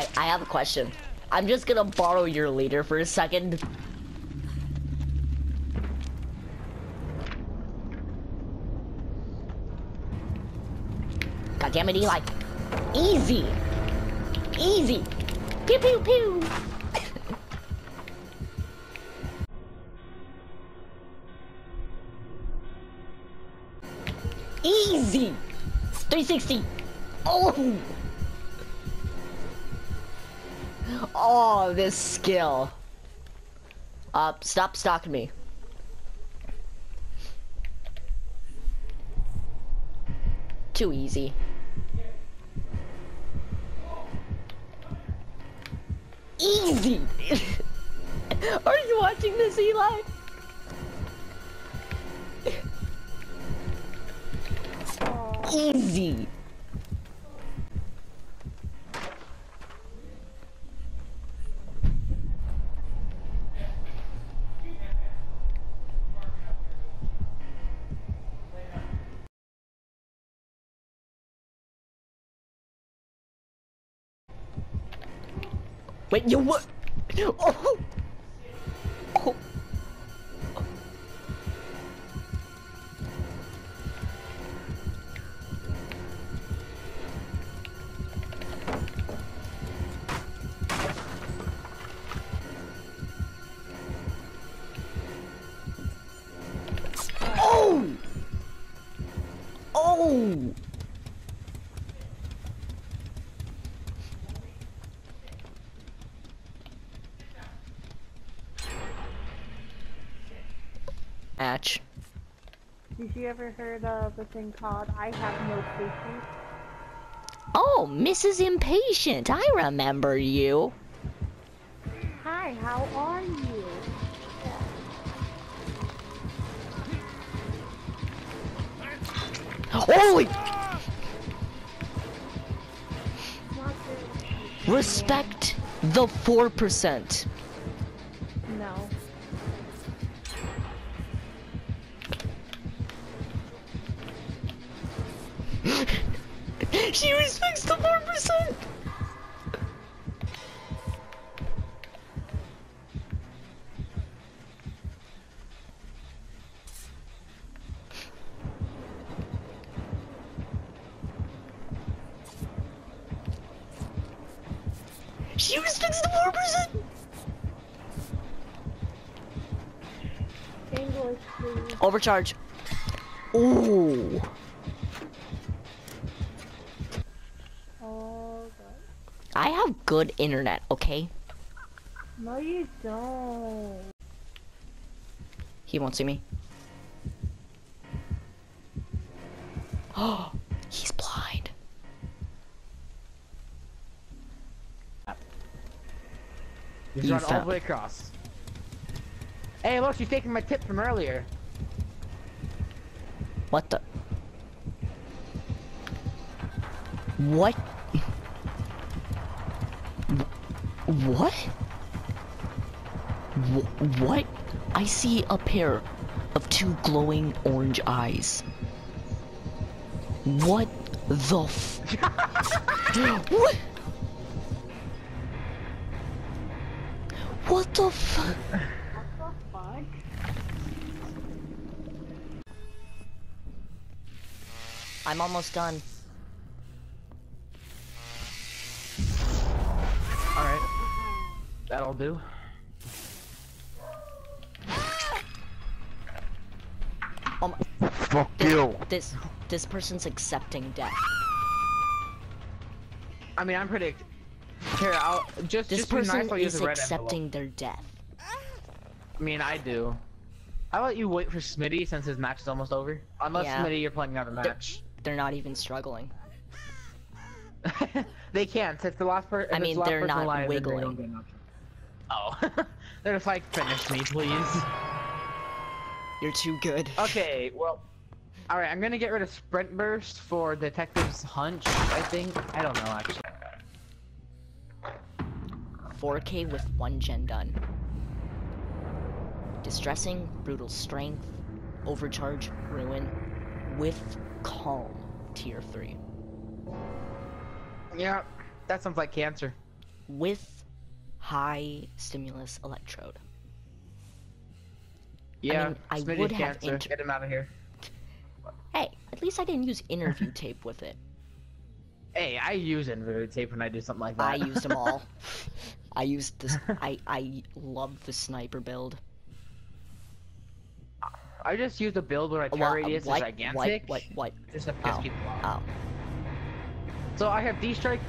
I, I have a question. I'm just gonna borrow your leader for a second. God damn it, Eli. Easy. Easy. Pew pew pew. Easy. 360. Oh. Oh, this skill. Uh, stop stalking me. Too easy. Easy! Are you watching this, Eli? Easy! Wait, you what? Oh! Oh! Oh! Match. Did you ever heard of a thing called I have no patience? Oh, Mrs. Impatient, I remember you. Hi, how are you? Holy! Respect the 4%. She respects the 4%! She respects the 4%! Overcharge. Ooh. Oh, God. I have good internet, okay? No, you don't. He won't see me. Oh, he's blind. He's You run all the way across. Hey, look, she's taking my tip from earlier. What the? What? Wh- What? Wh- What? I see a pair of two glowing orange eyes. What the f- What? What the f- What the fuck? I'm almost done. That'll do. Um, Fuck Th- This this person's accepting death. I mean, I'm pretty. Here, I'll just This just be person nice. I'll use is accepting envelope. their death. I mean, I do. I'll let you wait for Smitty since his match is almost over. Unless Yeah. Smitty, you're playing another match. They're not even struggling. they can't. If the last person. I mean, they're not wiggling. Oh, they're just like finish me, please. You're too good. Okay, well, all right. I'm gonna get rid of sprint burst for detective's hunch. I think. I don't know actually. 4K with one gen done. Distressing, brutal strength, overcharge, ruin, with calm, tier 3. Yeah, that sounds like cancer. with high stimulus electrode. Yeah, mean, I would have cancer. Get him out of here. Hey, at least I didn't use interview tape with it. Hey, I use interview tape when I do something like that. I used them all. I used this. I I love the sniper build. I just use the build where my turret What? radius What? is gigantic. What? What? What? Just to piss Oh. people off. Oh. So I have D strike